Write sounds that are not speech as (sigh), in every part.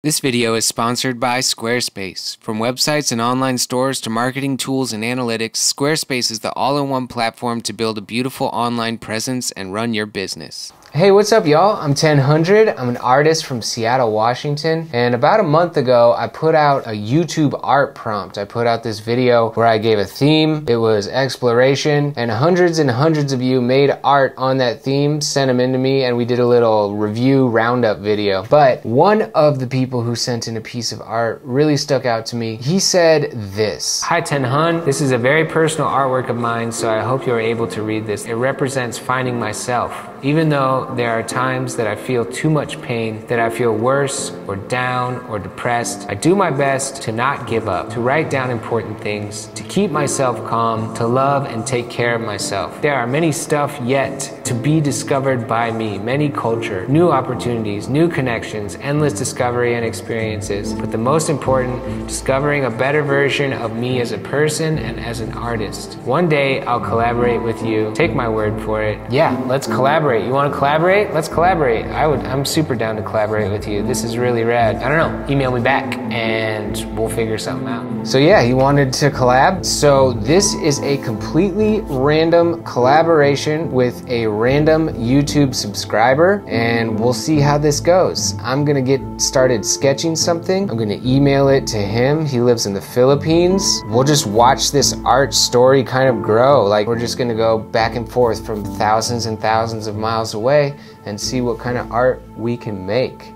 This video is sponsored by Squarespace. From websites and online stores to marketing tools and analytics, Squarespace is the all in one platform to build a beautiful online presence and run your business. Hey, what's up, y'all? I'm Ten Hundred. I'm an artist from Seattle, Washington. And about a month ago, I put out a YouTube art prompt. I put out this video where I gave a theme. It was exploration, and hundreds and hundreds of you made art on that theme, sent them into me, and we did a little review roundup video. But one of the people who sent in a piece of art really stuck out to me. He said this Hi, Tenhun. This is a very personal artwork of mine, so I hope you're able to read this. It represents finding myself. Even though there are times that I feel too much pain, that I feel worse or down or depressed, I do my best to not give up, to write down important things, to keep myself calm, to love and take care of myself. There are many stuff yet to be discovered by me, many culture, new opportunities, new connections, endless discovery and experiences. But the most important, discovering a better version of me as a person and as an artist. One day I'll collaborate with you. Take my word for it. Yeah, let's collaborate. You want to collaborate? Let's collaborate. I would. I'm super down to collaborate with you. This is really rad. I don't know. Email me back and we'll figure something out. So yeah, he wanted to collab. So this is a completely random collaboration with a random YouTube subscriber, and we'll see how this goes. I'm gonna get started sketching something. I'm gonna email it to him. He lives in the Philippines. We'll just watch this art story kind of grow. Like we're just gonna go back and forth from thousands and thousands of miles away and see what kind of art we can make.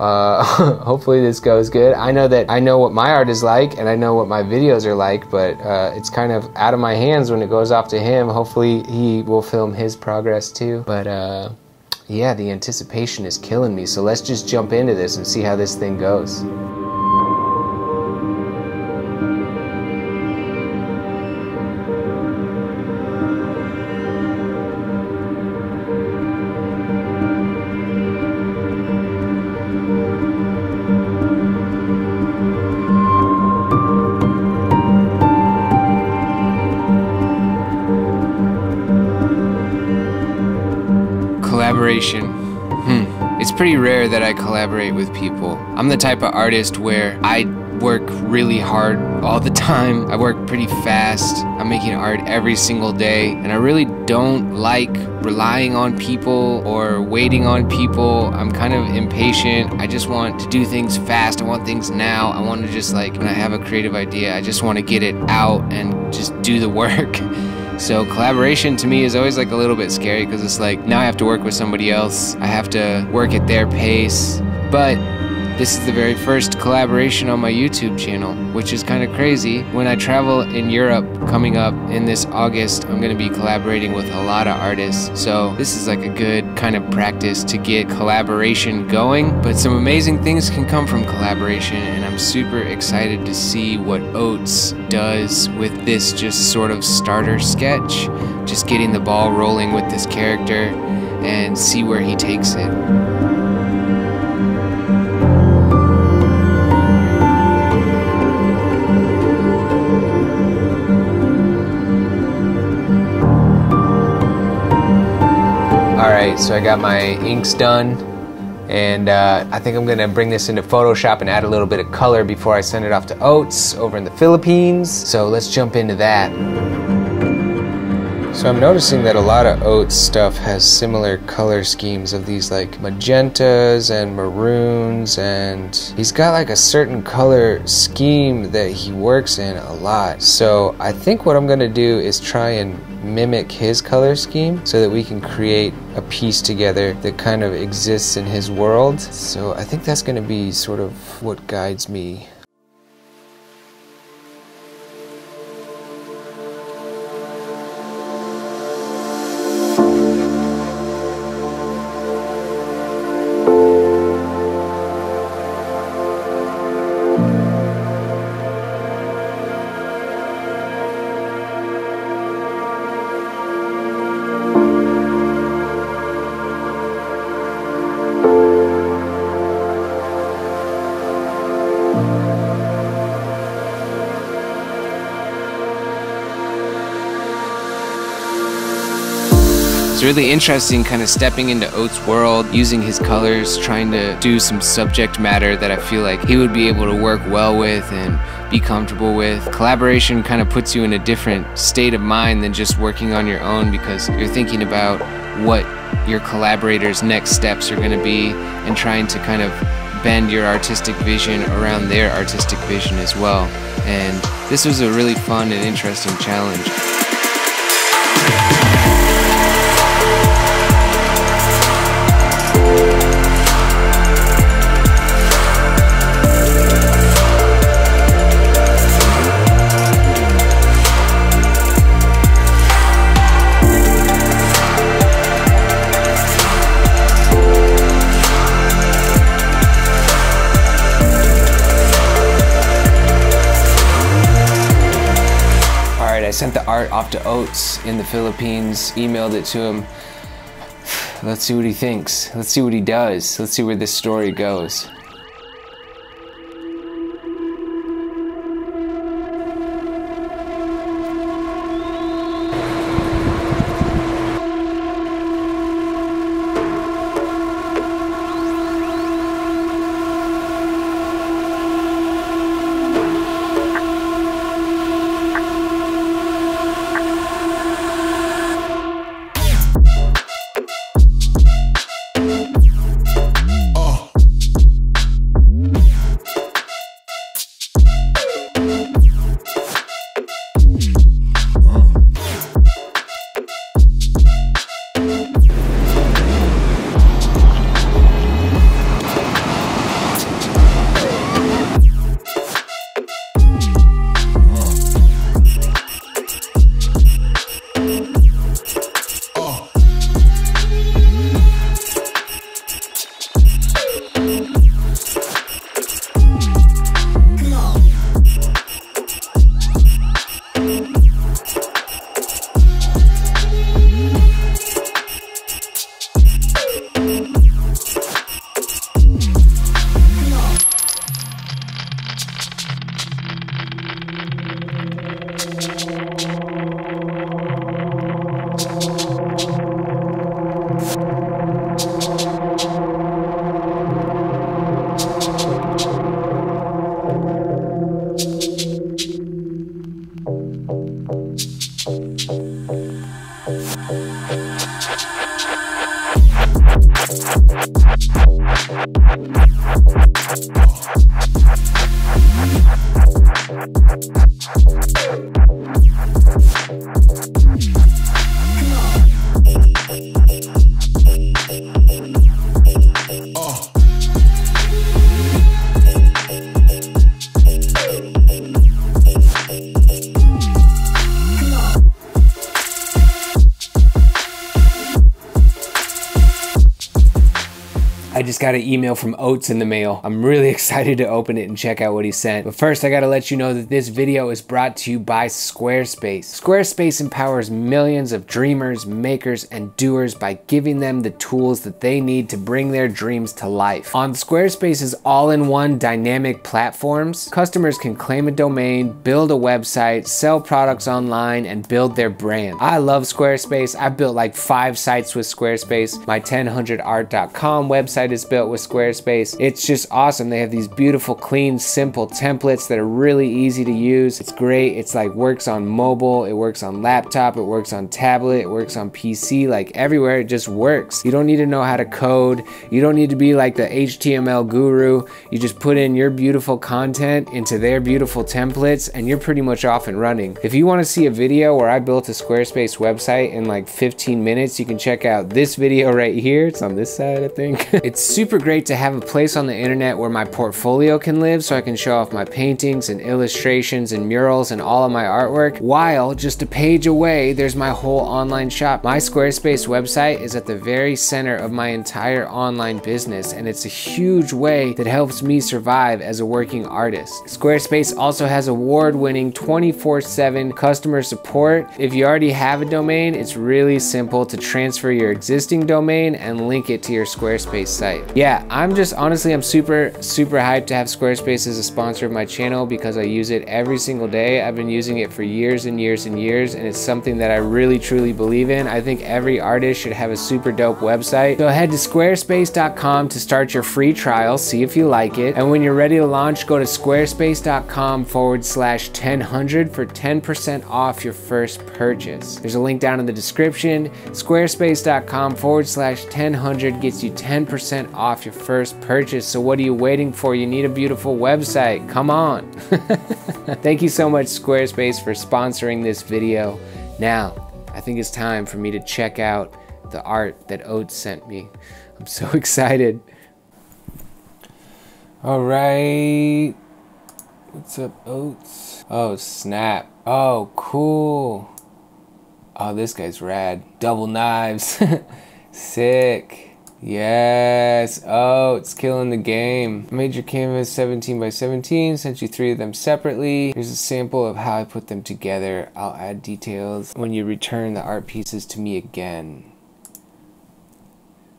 Uh, (laughs) hopefully this goes good. I know that I know what my art is like and I know what my videos are like, but uh, it's kind of out of my hands when it goes off to him. Hopefully he will film his progress too. But uh, yeah, the anticipation is killing me. So let's just jump into this and see how this thing goes. Rare that I collaborate with people. I'm the type of artist where I work really hard all the time. I work pretty fast. I'm making art every single day. And I really don't like relying on people or waiting on people. I'm kind of impatient. I just want to do things fast. I want things now. I want to just like, when I have a creative idea, I just want to get it out and just do the work. (laughs) So collaboration to me is always like a little bit scary because it's like now I have to work with somebody else. I have to work at their pace. But this is the very first collaboration on my YouTube channel, which is kind of crazy. When I travel in Europe coming up in this August, I'm going to be collaborating with a lot of artists. So this is like a good kind of practice to get collaboration going. But some amazing things can come from collaboration, and I'm super excited to see what Oats does with this just sort of starter sketch. Just getting the ball rolling with this character and see where he takes it. Alright, so I got my inks done and uh, I think I'm gonna bring this into Photoshop and add a little bit of color before I send it off to Oats over in the Philippines. So let's jump into that. So I'm noticing that a lot of Oats stuff has similar color schemes of these like magentas and maroons and he's got like a certain color scheme that he works in a lot. So I think what I'm gonna do is try and mimic his color scheme so that we can create a piece together that kind of exists in his world. So I think that's gonna be sort of what guides me It's really interesting kind of stepping into Oats' world, using his colors, trying to do some subject matter that I feel like he would be able to work well with and be comfortable with. Collaboration kind of puts you in a different state of mind than just working on your own because you're thinking about what your collaborators' next steps are going to be and trying to kind of bend your artistic vision around their artistic vision as well. And this was a really fun and interesting challenge. Off to Oats in the Philippines, emailed it to him. (sighs) Let's see what he thinks. Let's see what he does. Let's see where this story goes. Got an email from Oats in the mail. I'm really (laughs) excited to open it and check out what he sent. But first, I gotta let you know that this video is brought to you by Squarespace. Squarespace empowers millions of dreamers, makers, and doers by giving them the tools that they need to bring their dreams to life. On Squarespace's all-in-one dynamic platforms, customers can claim a domain, build a website, sell products online, and build their brand. I love Squarespace. I've built like five sites with Squarespace. My tenhundredart.com website website is built with Squarespace. It's just awesome. They have these beautiful, clean, simple templates that are really easy to use. It's great. It's like works on mobile, it works on laptop, it works on tablet, it works on PC, like everywhere. It just works. You don't need to know how to code. You don't need to be like the HTML guru. You just put in your beautiful content into their beautiful templates and you're pretty much off and running. If you want to see a video where I built a Squarespace website in like 15 minutes, you can check out this video right here. It's on this side, I think. (laughs) it's It's super great to have a place on the internet where my portfolio can live so I can show off my paintings and illustrations and murals and all of my artwork, while just a page away, there's my whole online shop. My Squarespace website is at the very center of my entire online business, and it's a huge way that helps me survive as a working artist. Squarespace also has award-winning 24-7 customer support. If you already have a domain, it's really simple to transfer your existing domain and link it to your Squarespace site. Yeah, I'm just honestly, I'm super, super hyped to have Squarespace as a sponsor of my channel because I use it every single day. I've been using it for years and years and years, and it's something that I really truly believe in. I think every artist should have a super dope website. So head to squarespace.com to start your free trial, see if you like it. And when you're ready to launch, go to squarespace.com forward slash tenhundred for 10% off your first purchase. There's a link down in the description. Squarespace.com forward slash tenhundred gets you 10% off your first purchase. So what are you waiting for? You need a beautiful website. Come on. (laughs) Thank you so much, Squarespace, for sponsoring this video. Now, I think it's time for me to check out the art that Oats sent me. I'm so (laughs) excited. All right. What's up, Oats? Oh, snap. Oh, cool. Oh, this guy's rad. Double knives. (laughs) Sick. Yes. Oh, it's killing the game. Made your canvas 17 by 17, sent you three of them separately. Here's a sample of how I put them together. I'll add details when you return the art pieces to me again.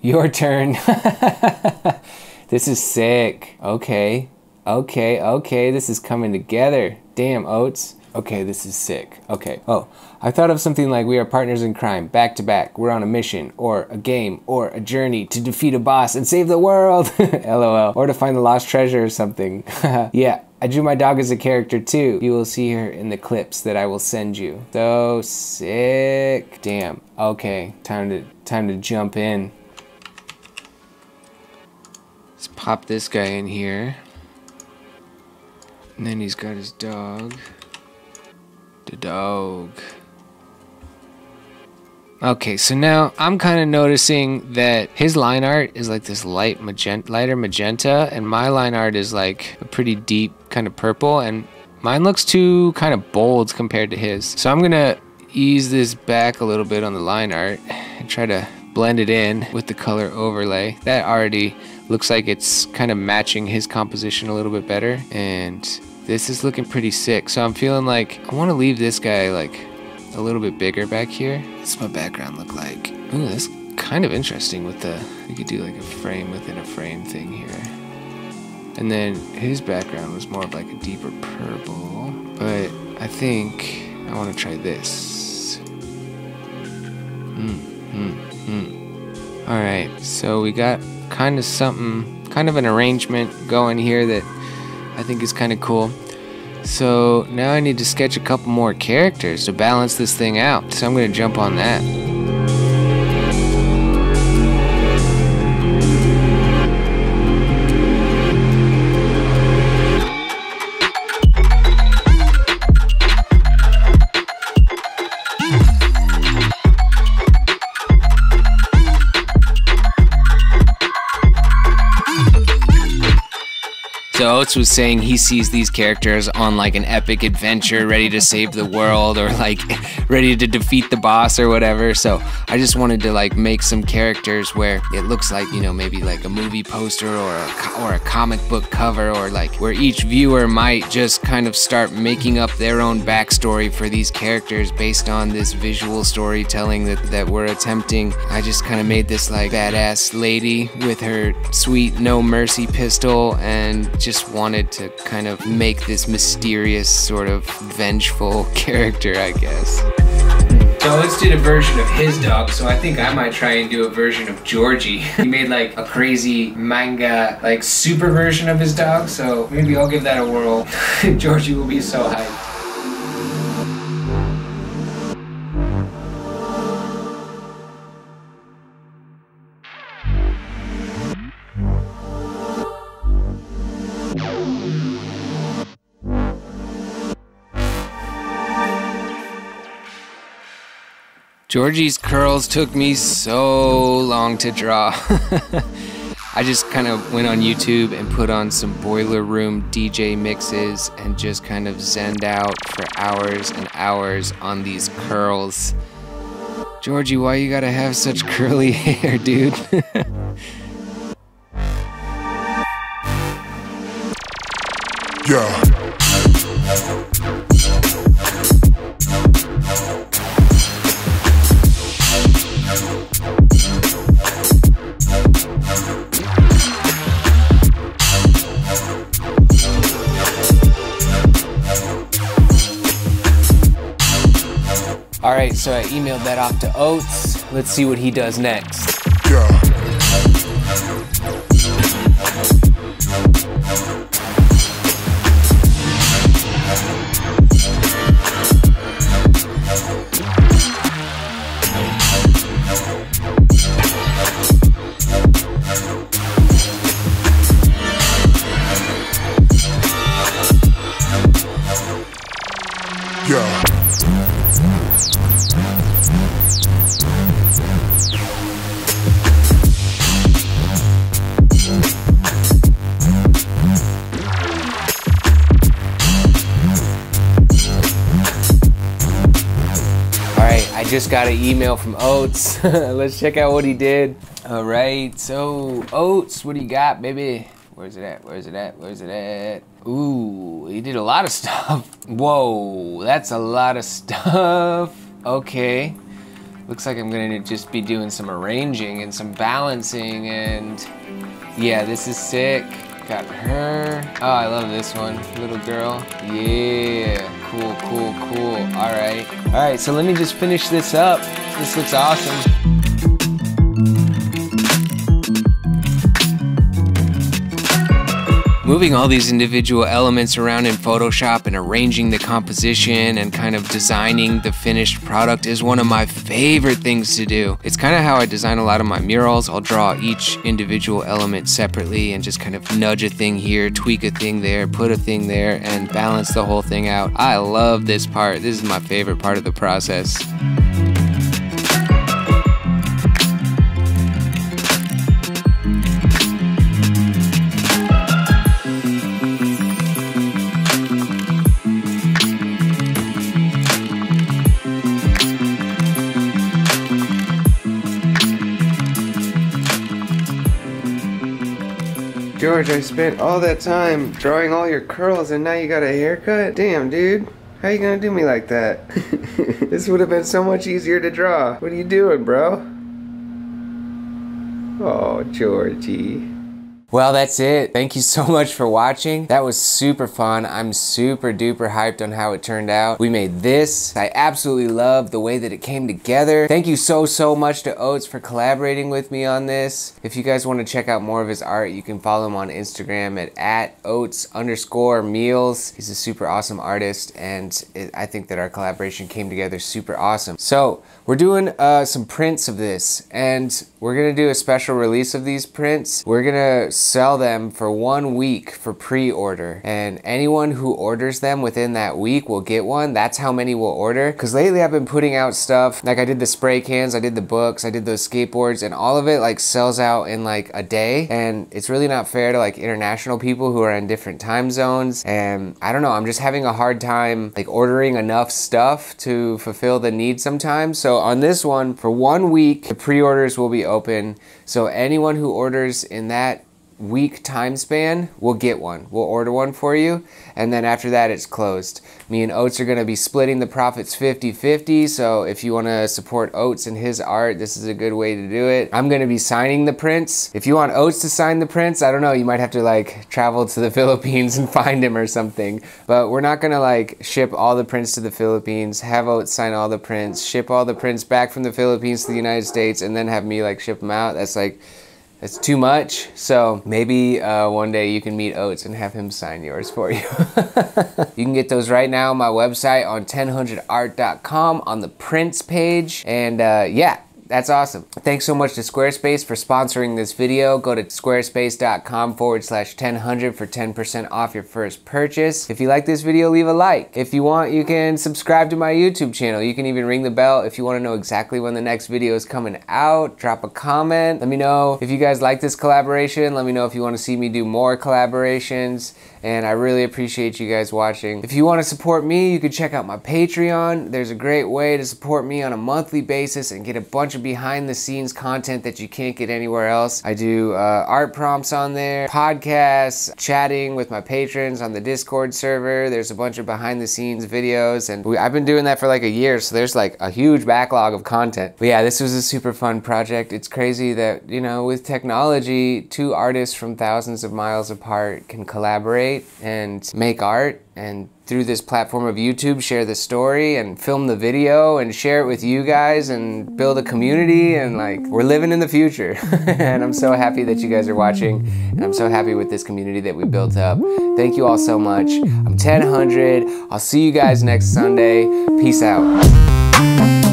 Your turn. (laughs) this is sick. Okay. Okay, okay, this is coming together. Damn, Oats. Okay, this is sick. Okay. Oh, I thought of something like we are partners in crime, back to back. We're on a mission, or a game, or a journey to defeat a boss and save the world. (laughs) LOL. Or to find the lost treasure or something. (laughs) yeah, I drew my dog as a character too. You will see her in the clips that I will send you. So sick. Damn. Okay, time to time to jump in. Let's pop this guy in here. And then he's got his dog. The dog. Okay, so now I'm kind of noticing that his line art is like this light magenta, lighter magenta, and my line art is like a pretty deep kind of purple, and mine looks too kind of bold compared to his. So I'm gonna ease this back a little bit on the line art and try to blend it in with the color overlay. That already looks like it's kind of matching his composition a little bit better, and this is looking pretty sick. So I'm feeling like I want to leave this guy like a little bit bigger back here. What's my background look like? Ooh, that's kind of interesting with the, you could do like a frame within a frame thing here. And then his background was more of like a deeper purple, but I think I want to try this. Hmm, hmm, hmm. All right, so we got kind of something, kind of an arrangement going here that I think is kind of cool. So now I need to sketch a couple more characters to balance this thing out. So I'm going to jump on that. So Oats was saying he sees these characters on like an epic adventure, ready to save the world or like (laughs) ready to defeat the boss or whatever. So I just wanted to like make some characters where it looks like you know maybe like a movie poster or a or a comic book cover or like where each viewer might just kind of start making up their own backstory for these characters based on this visual storytelling that that we're attempting. I just kind of made this like badass lady with her sweet no mercy pistol and just wanted to kind of make this mysterious, sort of vengeful (laughs) character, I guess. So let's do a version of his dog, so I think I might try and do a version of Georgie. (laughs) he made like a crazy manga, like super version of his dog, so maybe I'll give that a whirl. (laughs) Georgie will be so hyped. Georgie's curls took me so long to draw. (laughs) I just kind of went on YouTube and put on some Boiler Room DJ mixes and just kind of zened out for hours and hours on these curls. Georgie, why you gotta have such curly (laughs) hair, dude? (laughs) yeah. Right, so I emailed that off to Oats. Let's see what he does next. Yeah. Just got an email from Oats. (laughs) Let's check out what he did. All right, so Oats, what do you got, baby? Where's it at? Where's it at? Where's it at? Ooh, he did a lot of (laughs) stuff. Whoa, that's a lot of stuff. Okay. Looks like I'm gonna just be doing some arranging and some balancing and yeah, this is sick. Got her. Oh, I love this one. Little girl. Yeah. Cool, cool, cool. All right. All right, so let me just finish this up. This looks awesome. Moving all these individual elements around in Photoshop and arranging the composition and kind of designing the finished product is one of my favorite things to do. It's kind of how I design a lot of my murals. I'll draw each individual element separately and just kind of nudge a thing here, tweak a thing there, put a thing there, and balance the whole thing out. I love this part. This is my favorite part of the process. George, I spent all that time drawing all your curls and now you got a haircut? Damn, dude. How you gonna do me like that? (laughs) this would have been so much easier to draw. What are you doing, bro? Oh, Georgie. Well, that's it. Thank you so (laughs) much for watching. That was super fun. I'm super duper hyped on how it turned out. We made this. I absolutely love the way that it came together. Thank you so, so much to Oats for collaborating with me on this. If you guys want to check out more of his art, you can follow him on Instagram at, at oats underscore meals. He's a super awesome artist and it, I think that our collaboration came together super awesome. So we're doing uh, some prints of this and we're gonna do a special release of these prints. We're gonna sell them for one week for pre-order. And anyone who orders them within that week will get one. That's how many will order. Because lately I've been putting out stuff. Like I did the spray cans I did the books I did those skateboards and all of it like sells out in like a day. And it's really not fair to like international people who are in different time zones. And I don't know I'm just having a hard time like ordering enough stuff to fulfill the need sometimes. So on this one for one week the pre-orders will be open. So anyone who orders in that week time span, we'll get one. We'll order one for you, and then after that, it's closed. Me and Oats are going to be splitting the profits 50 50. So if you want to support Oats and his art, this is a good way to do it. I'm going to be signing the prints. If you want Oats to sign the prints, I don't know, you might have to like travel to the (laughs) Philippines and find him or something. But we're not going to like ship all the prints to the Philippines, have Oats sign all the prints, ship all the prints back from the Philippines to the United States, and then have me like ship them out. That's like, it's too much. So maybe uh, one day you can meet Oats and have him sign yours for you. (laughs) you can get those right now on my website on tenhundredart.com on the prints page. And uh, yeah, that's awesome. Thanks so much to Squarespace for sponsoring this video. Go to squarespace.com forward slash tenhundred for 10% off your first purchase. If you like this video, leave a like. If you want, you can subscribe to my YouTube channel. You can even ring the bell if you want to know exactly when the next video is coming out. Drop a comment. Let me know if you guys like this collaboration. Let me know if you want to see me do more collaborations. And I really appreciate you guys watching. If you want to support me, you can check out my Patreon. There's a great way to support me on a monthly basis and get a bunch of behind the scenes content that you can't get anywhere else. I do uh, art prompts on there, podcasts, chatting with my patrons on the Discord server. There's a bunch of behind the scenes videos and we, I've been doing that for like a year. So there's like a huge backlog of content. But yeah, this was a super fun project. It's crazy that, you know, with technology, two artists from thousands of miles apart can collaborate and make art and through this platform of YouTube, share the story and film the video and share it with you guys and build a community. And like, we're living in the future. (laughs) and I'm so happy that you guys are watching. And I'm so happy with this community that we built up. Thank you all so much. I'm Ten Hundred. I'll see you guys next Sunday. Peace out.